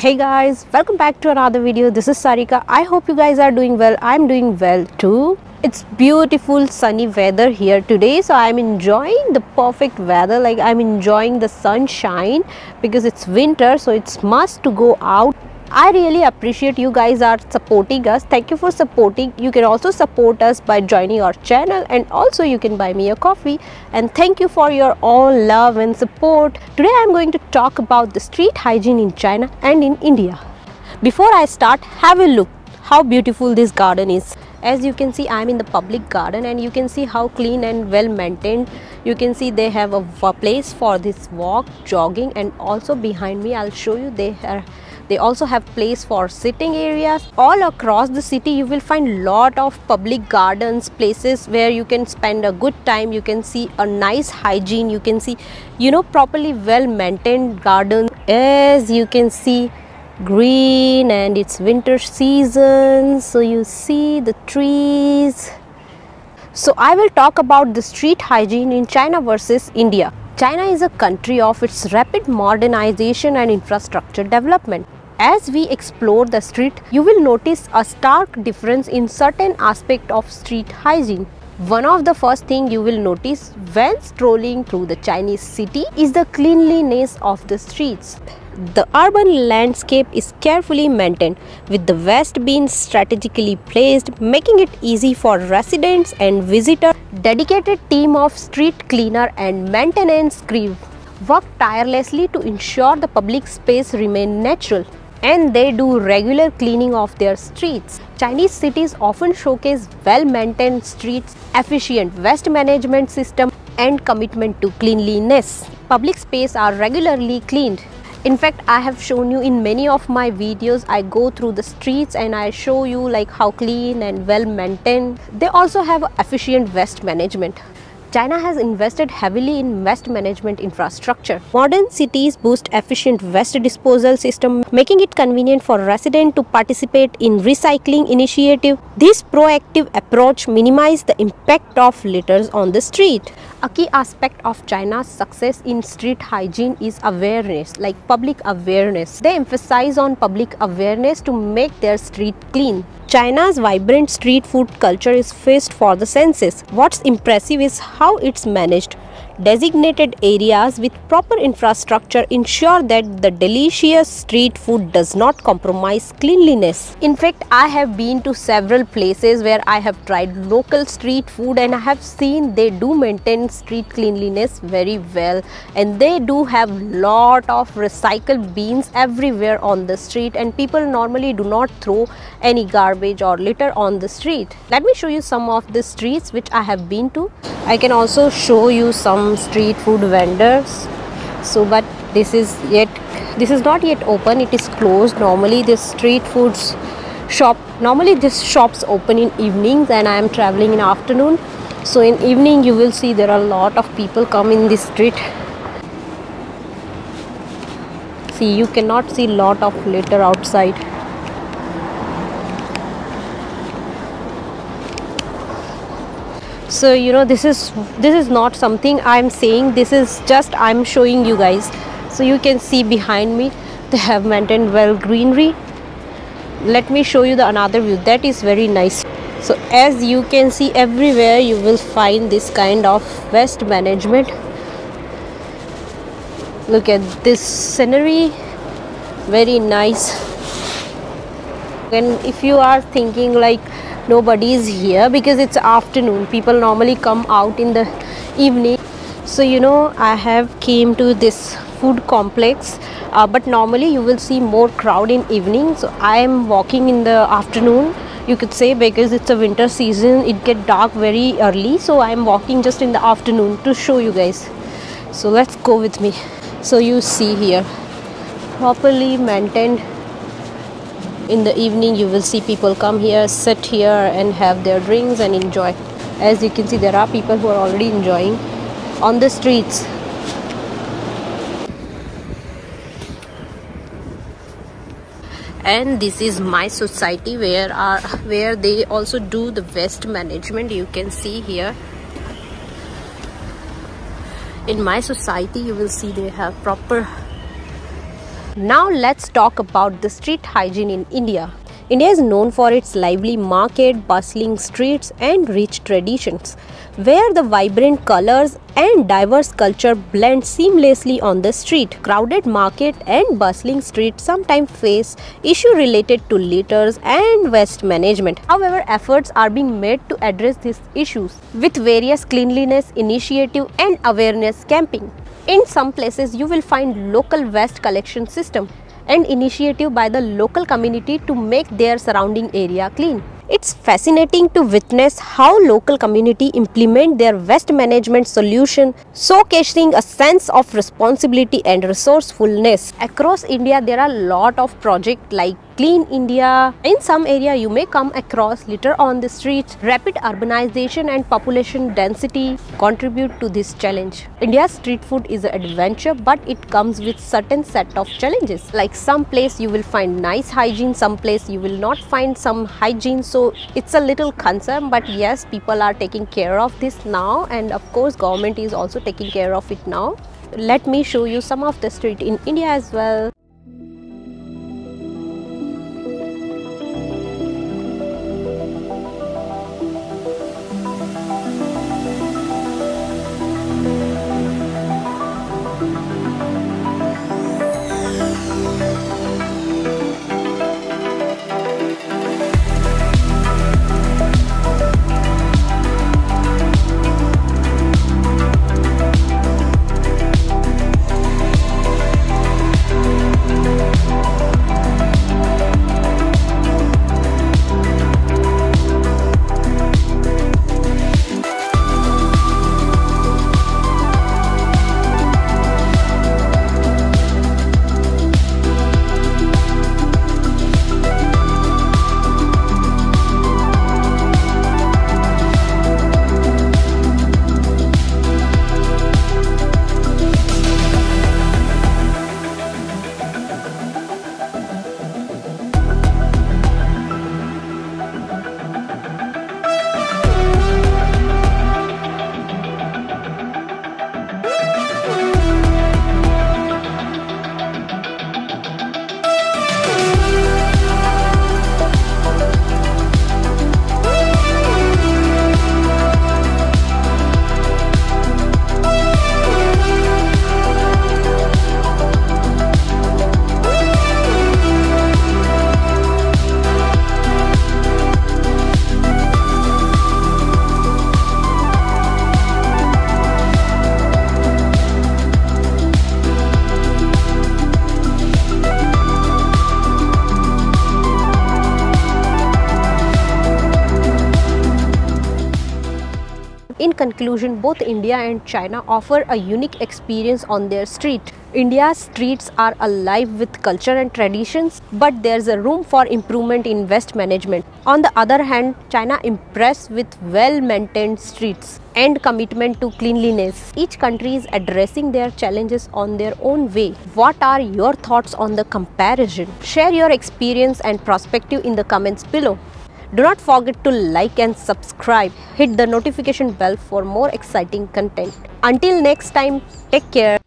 hey guys welcome back to another video. This is sarika. I hope you guys are doing well. I'm doing well too. It's beautiful sunny weather here today so i'm enjoying the perfect weather. Like i'm enjoying the sunshine because it's winter so it's must to go out I really appreciate you guys are supporting us. Thank you for supporting. You can also support us by joining our channel and also you can buy me a coffee. And thank you for your all love and support. Today I am going to talk about the street hygiene in China and in India. Before I start, have a look how beautiful this garden is. As you can see, I am in the public garden and you can see how clean and well maintained. You can see they have a place for this walk, jogging and also behind me I'll show you they are they also have place for sitting areas. All across the city you will find a lot of public gardens places where you can spend a good time. You can see a nice hygiene. You can see you know properly well maintained garden as you can see green and it's winter season so you see the trees. So i will talk about the street hygiene in china versus india. China is a country of its rapid modernization and infrastructure development as we explore the street, you will notice a stark difference in certain aspect of street hygiene. One of the first thing you will notice when strolling through the Chinese city is the cleanliness of the streets. The urban landscape is carefully maintained with the waste bins strategically placed making it easy for residents and visitors. Dedicated team of street cleaner and maintenance crew work tirelessly to ensure the public space remain natural and they do regular cleaning of their streets. Chinese cities often showcase well-maintained streets, efficient waste management system and commitment to cleanliness. Public space are regularly cleaned. In fact, I have shown you in many of my videos, I go through the streets and I show you like how clean and well maintained. They also have efficient waste management. China has invested heavily in waste management infrastructure. Modern cities boost efficient waste disposal system, making it convenient for residents to participate in recycling initiative. This proactive approach minimizes the impact of litters on the street. A key aspect of China's success in street hygiene is awareness, like public awareness. They emphasize on public awareness to make their street clean. China's vibrant street food culture is feast for the senses. What's impressive is how it's managed. Designated areas with proper infrastructure ensure that the delicious street food does not compromise cleanliness. In fact, I have been to several places where I have tried local street food and I have seen they do maintain street cleanliness very well and they do have lot of recycled bins everywhere on the street and people normally do not throw any garbage or litter on the street. Let me show you some of the streets which I have been to. I can also show you street food vendors. So but this is yet this is not yet open. It is closed. Normally this street foods shop normally this shops open in evenings and i am traveling in afternoon. So in evening you will see there are a lot of people come in this street. See you cannot see lot of litter outside so you know this is this is not something i'm saying. This is just i'm showing you guys. So you can see behind me they have maintained well greenery. Let me show you the another view. That is very nice. So as you can see everywhere you will find this kind of waste management. Look at this scenery. Very nice. And if you are thinking like nobody is here because it's afternoon. People normally come out in the evening. So you know i have came to this food complex uh, but normally you will see more crowd in evening. So i am walking in the afternoon you could say because it's a winter season. It get dark very early. So i am walking just in the afternoon to show you guys. So let's go with me. So you see here properly maintained in the evening you will see people come here sit here and have their drinks and enjoy. As you can see there are people who are already enjoying on the streets. And this is my society where are where they also do the waste management you can see here. In my society you will see they have proper Now let's talk about the street hygiene in India. India is known for its lively market, bustling streets and rich traditions, where the vibrant colors and diverse culture blend seamlessly on the street. Crowded market and bustling streets sometimes face issues related to litters and waste management. However, efforts are being made to address these issues with various cleanliness initiative and awareness camping. In some places, you will find local waste collection system and initiative by the local community to make their surrounding area clean. It's fascinating to witness how local community implement their waste management solution, showcasing a sense of responsibility and resourcefulness. Across India, there are a lot of projects like Clean India. In some area, you may come across litter on the streets. Rapid urbanization and population density contribute to this challenge. India's street food is an adventure, but it comes with certain set of challenges. Like some place you will find nice hygiene, some place you will not find some hygiene. So it's a little concern, but yes, people are taking care of this now, and of course, government is also taking care of it now. Let me show you some of the street in India as well. In conclusion, both India and China offer a unique experience on their street. India's streets are alive with culture and traditions, but there's a room for improvement in waste management. On the other hand, China impressed with well-maintained streets and commitment to cleanliness. Each country is addressing their challenges on their own way. What are your thoughts on the comparison? Share your experience and perspective in the comments below. Do not forget to like and subscribe. Hit the notification bell for more exciting content. Until next time, take care.